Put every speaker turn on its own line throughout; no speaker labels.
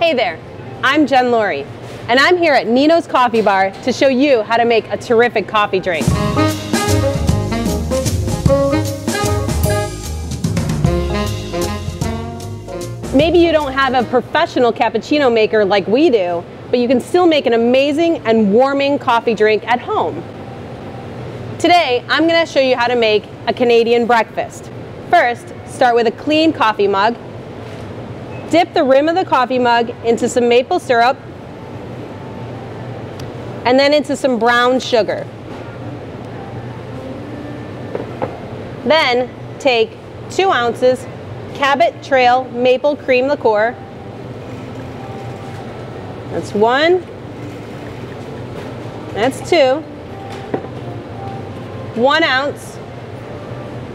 Hey there, I'm Jen Laurie, and I'm here at Nino's Coffee Bar to show you how to make a terrific coffee drink. Maybe you don't have a professional cappuccino maker like we do, but you can still make an amazing and warming coffee drink at home. Today, I'm going to show you how to make a Canadian breakfast. First, start with a clean coffee mug. Dip the rim of the coffee mug into some maple syrup and then into some brown sugar. Then take two ounces Cabot Trail Maple Cream Liqueur. That's one. That's two. One ounce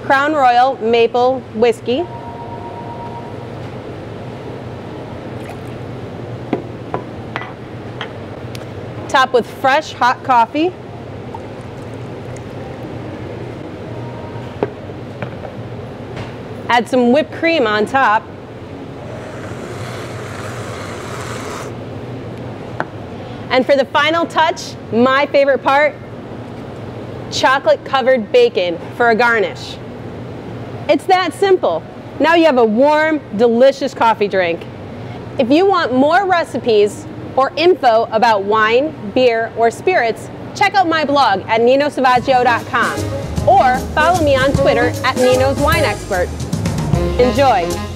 Crown Royal Maple Whiskey. Top with fresh hot coffee. Add some whipped cream on top. And for the final touch, my favorite part, chocolate covered bacon for a garnish. It's that simple. Now you have a warm, delicious coffee drink. If you want more recipes or info about wine, beer, or spirits, check out my blog at ninosalvaggio.com or follow me on Twitter at Nino's Wine Expert. Enjoy!